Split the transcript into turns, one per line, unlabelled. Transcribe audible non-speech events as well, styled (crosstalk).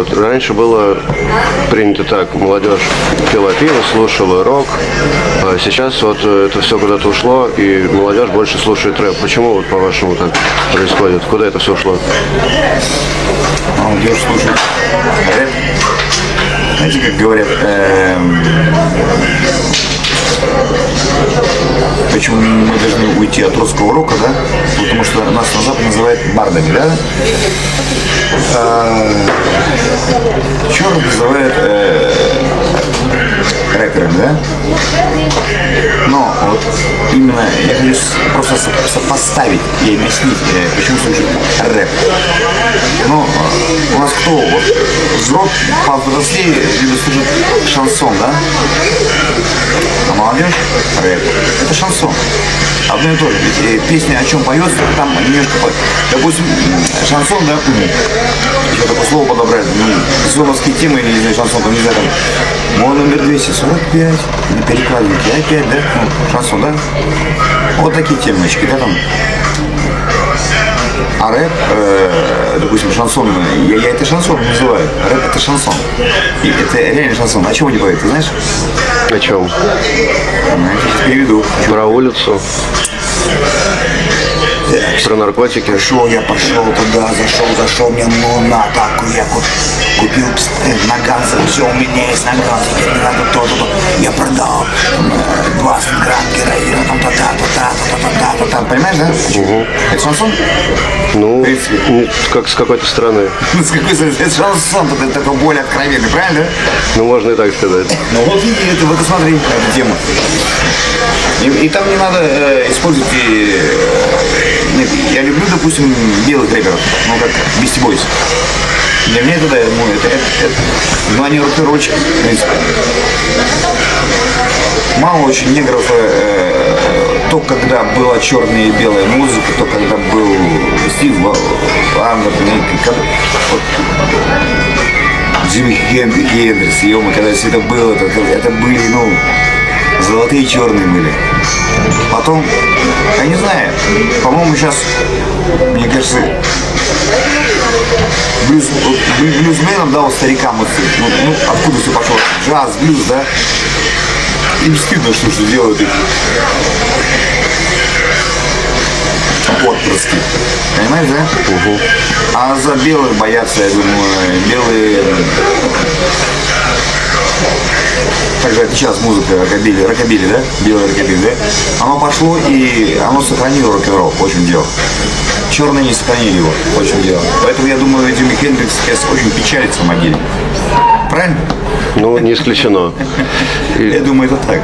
вот раньше было принято так, молодежь пила пиво, слушала рок, а сейчас вот э, это все куда-то ушло, и молодежь больше слушает рэп. Почему вот по-вашему так происходит? Куда это все ушло?
Молодежь слушает рэп. Знаете, как говорят, эм, почему мы должны уйти от русского рока, да? Потому что нас на называют бардами, да? А, Чур вызывает э, рэперами, да? Но вот именно я хочу просто со- сопоставить и объяснить, э, почему слушают рэп. Ну, э, у нас кто вот, взрос, повзрослее, любит слушать шансон, да? А молодежь – рэп. Это шансон. Одно и то же. Ведь э, песня о чем поется, там немножко, допустим, шансон, да, м, еще такое слово подобрать, ну, зоновские темы или, не знаю, шансон, там, не знаю, там, мой номер 245, на перекладинке опять, да, ну, шансон, да? Вот такие темочки, да, там. А рэп, э, допустим, шансон, я, я это шансон называю. Рэп это шансон. И это реально шансон. О чем они поют, ты знаешь?
О чем?
Ну, Я сейчас переведу.
Про улицу, блядь. (laughs) Про наркотики?
Пошел я, пошел туда, зашел, зашел мне ну на атаку. Я купил на наган, все у меня есть наган, теперь не надо то, то, то. Я продал 20 грамм героина, там то-та, то-та, то-та, то-та, то-та. Понимаешь, да? Угу. Это шансон?
Ну, ну, как с какой-то
страны. (laughs) С какой страны? Это шансон, это такой более откровенный, правильно?
Ну, можно и так сказать.
Ну вот и это, вот смотри, эта тема. И, и там не надо э, использовать и, э, я люблю, допустим, белых рэперов, ну как Beastie Boys. Для меня это, да, ну, это, это, это, ну, они рок-н-ролльщики, в принципе. Мало очень негров, э, э, то, когда была черная и белая музыка, то, когда был Стив Андер, вот, Джимми Хен- Хендрикс, ё когда все это было, это, это были, ну, золотые и черные были. Потом, я не знаю, по-моему, сейчас, мне кажется, блюз, вот блю- блюзменам, да, вот старикам, вот, ну, ну, откуда все пошло, джаз, блюз, да, им стыдно, что, что делают их отпрыски. Понимаешь, да? А за белых боятся, я думаю, белые... Как же отличалась музыка рокобили, рокобили, да? Белый рокобили, да? Оно пошло и оно сохранило рок-н-ролл, очень дело. Черные не сохранили его, очень дело. Поэтому я думаю, Джимми Хендрикс сейчас очень печалится в могиле. Правильно?
Ну, не исключено. (laughs)
Я думаю, это так.